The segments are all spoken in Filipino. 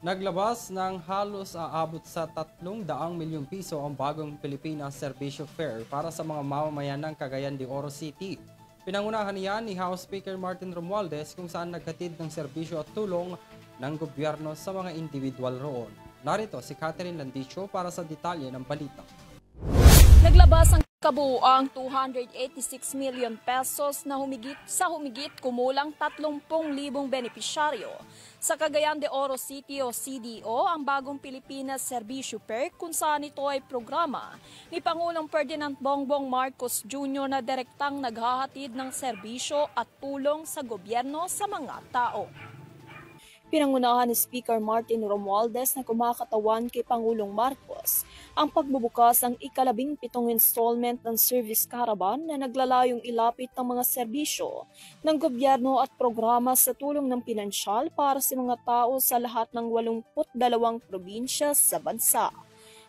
Naglabas ng halos aabot sa 300 milyong piso ang bagong Pilipinas Servicio Fair para sa mga mamamayan ng Cagayan de Oro City. Pinangunahan niya ni House Speaker Martin Romualdez kung saan naghatid ng serbisyo at tulong ng gobyerno sa mga individual roon. Narito si Catherine Landicho para sa detalye ng balita. Naglabas ang kabuuang 286 million pesos na humigit sa humigit kumulang 30,000 benepisyaryo. Sa Cagayan de Oro City o CDO, ang bagong Pilipinas Servisyo PERC kung saan ito ay programa ni Pangulong Ferdinand Bongbong Marcos Jr. na direktang naghahatid ng serbisyo at tulong sa gobyerno sa mga tao. Pinangunahan ni Speaker Martin Romualdez na kumakatawan kay Pangulong Marcos ang pagbubukas ng ikalabing pitong installment ng service caravan na naglalayong ilapit ng mga serbisyo ng gobyerno at programa sa tulong ng pinansyal para sa mga tao sa lahat ng 82 probinsya sa bansa.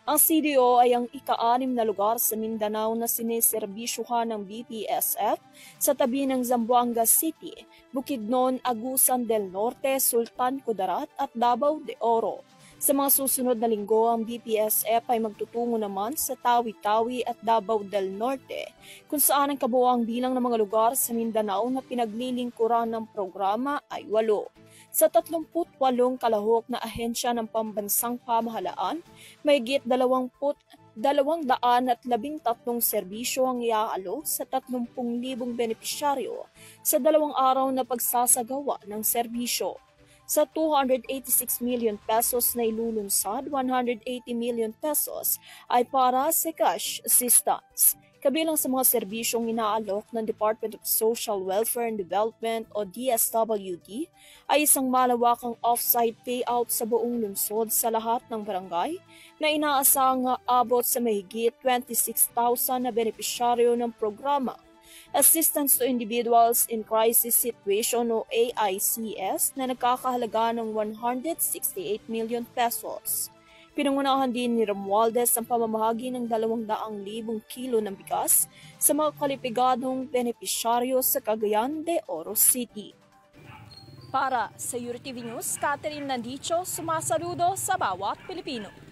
Ang CDO ay ang ika-anim na lugar sa Mindanao na sineserbisyuhan ng BPSF sa tabi ng Zamboanga City, Bukidnon, Agusan del Norte, Sultan Kudarat at Davao de Oro. Sa mga susunod na linggo, ang BPSF ay magtutungo naman sa Tawi-Tawi at Davao del Norte, kung saan ang kabuoang bilang ng mga lugar sa Mindanao na pinaglilingkuran ng programa ay walo. Sa 38 kalahok na ahensya ng pambansang pamahalaan, may git 20 213 serbisyo ang iaalok sa 30,000 benepisyaryo sa dalawang araw na pagsasagawa ng serbisyo. Sa 286 million pesos na ilulunsad, 180 million pesos ay para sa cash assistance. Kabilang sa mga serbisyong inaalok ng Department of Social Welfare and Development o DSWD ay isang malawakang off-site payout sa buong lungsod sa lahat ng barangay na inaasang abot sa mahigit 26,000 na benepisyaryo ng programa. Assistance to Individuals in Crisis Situation o AICS na nagkakahalaga ng 168 million pesos. Pinangunahan din ni Romualdez ang pamamahagi ng 200,000 kilo ng bigas sa mga kalipigadong benepisyaryo sa Cagayan de Oro City. Para sa URTV News, Catherine Nandicho, sumasaludo sa bawat Pilipino.